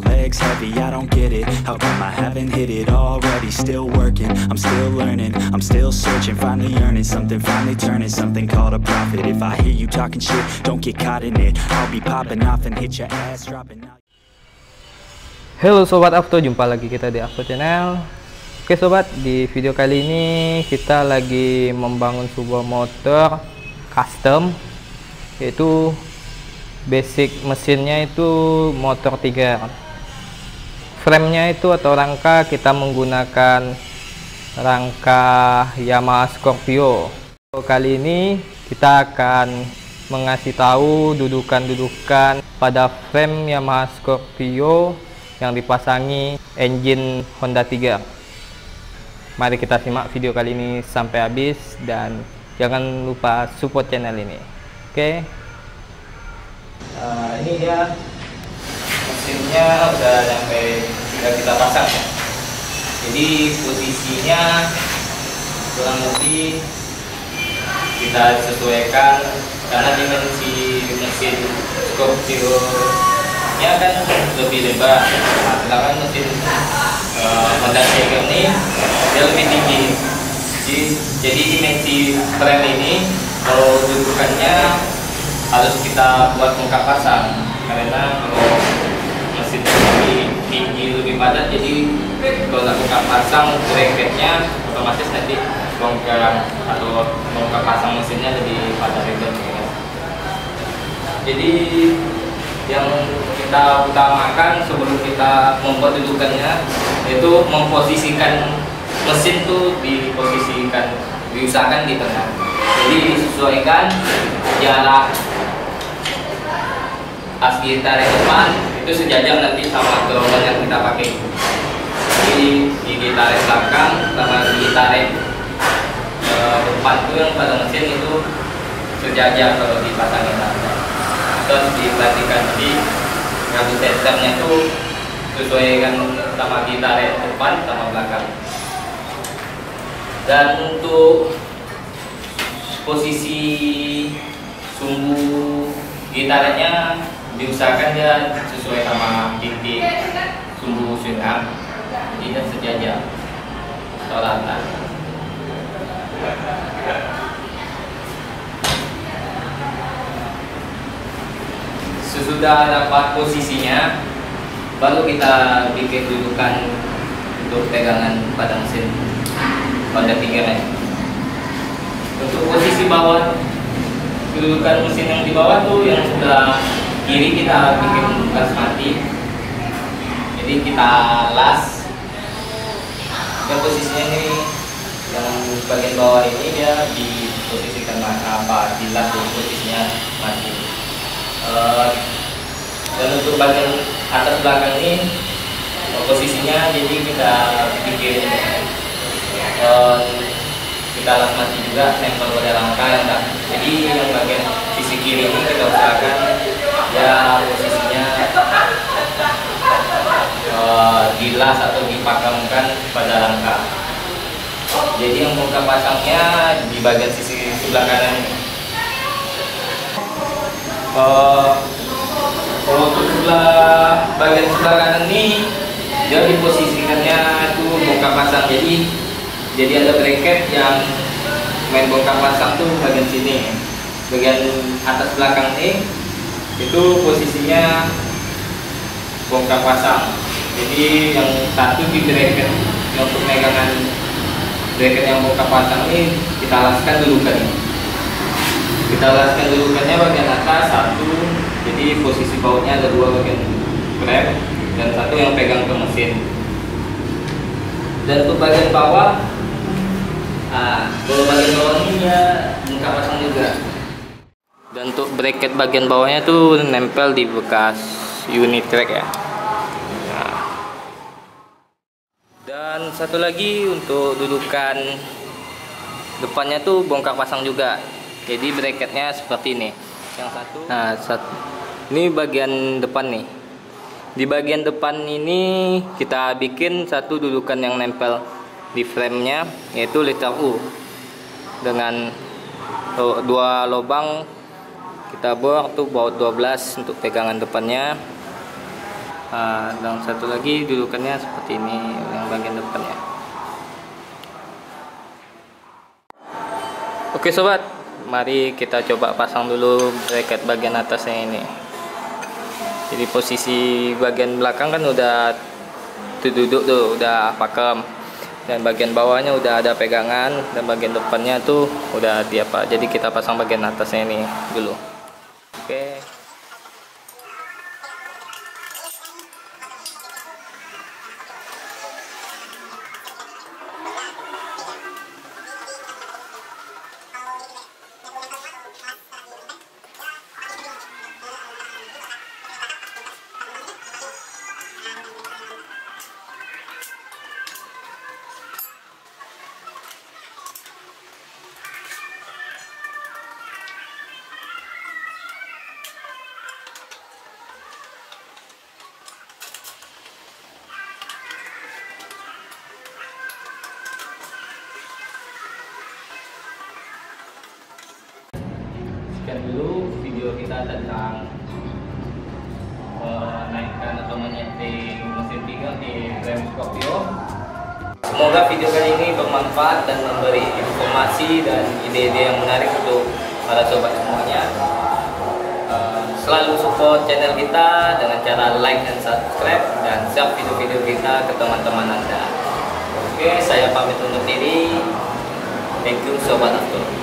me, I don't get it. How come I haven't hit it already? Still working, I'm still learning. I'm still searching, finally earning Something finally turning, something called a profit. If I hear you talking shit, don't get caught in it. I'll be popping off and hit your ass dropping out. Halo Sobat Afto, jumpa lagi kita di Afto Channel. Oke Sobat, di video kali ini kita lagi membangun sebuah motor custom Yaitu basic mesinnya itu motor 3 Frame-nya itu atau rangka kita menggunakan rangka Yamaha Scorpio. Kali ini kita akan mengasih tahu dudukan-dudukan pada frame Yamaha Scorpio yang dipasangi engine Honda 3 mari kita simak video kali ini sampai habis dan jangan lupa support channel ini. Oke? Okay? uh, ini dia mesinnya udah sampai sudah kita pasang ya. Jadi posisinya kurang lebih kita sesuaikan karena dimensi mesin Scorpio nya kan lebih lebar. Nah, sedangkan mesin uh, Honda Tiger ini dia lebih tinggi. Jadi, jadi dimensi frame ini kalau dudukannya harus kita buat bongkar pasang. Karena kalau tinggi lebih padat jadi kalau bongkar pasang bracketnya otomatis nanti bongkar atau bongkar pasang mesinnya lebih padat itu jadi yang kita utamakan sebelum kita membuat dudukannya itu memposisikan mesin tuh diposisikan diusahakan di tengah. Jadi disesuaikan jarak asli tarik depan itu sejajar nanti sama gerobak yang kita pakai. Jadi gigi tarik belakang sama gigi tarik depan tuh yang pada mesin itu sejajar kalau dipasangin terus diperhatikan jadi ngatur testernya itu sesuaikan sama tarik depan sama belakang. Dan untuk posisi sumbu gitarnya diusahakan dia sesuai sama titik sumbu swing tidak sejajar rata sesudah dapat posisinya baru kita bikin dudukan untuk pegangan pada mesin pada pinggirnya. Untuk posisi bawah dudukan mesin yang di bawah tuh yang sebelah kiri kita bikin gas mati. Jadi kita las. Dan posisinya ini yang bagian bawah ini dia diposisikan apa dilas posisinya mati. Uh, dan untuk bagian atas belakang ini posisinya jadi kita bikin uh, kita las mati juga nempel pada rangka yang jadi yang bagian sisi kiri ini kita usahakan ya posisinya uh, atau dipakemkan pada rangka jadi yang buka pasangnya di bagian sisi sebelah kanan. Uh, kalau untuk sebelah bagian sebelah kanan ini dia diposisikannya itu bongkar pasang. Jadi jadi ada bracket yang main bongkar pasang tuh bagian sini. Bagian atas belakang ini itu posisinya bongkar pasang. Jadi yang satu di bracket yang untuk megangan bracket yang bongkar pasang ini kita alaskan dulu kan. Kita alaskan dudukannya bagian atas satu. Jadi posisi bautnya ada dua bagian frame dan satu yang pegang ke mesin. Dan untuk bagian bawah nah, kalau bagian bawah muka pasang juga dan untuk bracket bagian bawahnya tuh nempel di bekas unit track ya. Nah. dan satu lagi untuk dudukan depannya tuh bongkar pasang juga. Jadi bracketnya seperti ini. Yang satu. Nah satu ini bagian depan nih. Di bagian depan ini kita bikin satu dudukan yang nempel di framenya yaitu liter U. Dengan dua lubang kita bor tuh baut 12 untuk pegangan depannya. Uh, dan satu lagi dudukannya seperti ini yang bagian depannya. Oke sobat. Mari kita coba pasang dulu bracket bagian atasnya ini. Jadi posisi bagian belakang kan udah duduk tuh udah pakem. Dan bagian bawahnya udah ada pegangan dan bagian depannya tuh udah diapa jadi kita pasang bagian atasnya ini dulu oke sekian dulu video kita tentang menaikkan atau menyeting mesin tinggal di Ram Scorpio. Semoga video kali ini bermanfaat dan memberi informasi dan ide-ide yang menarik untuk para sobat semuanya. Eh, selalu support channel kita dengan cara like dan subscribe dan share video-video kita ke teman-teman Anda. Oke, saya pamit undur diri. Thank you Sobat After.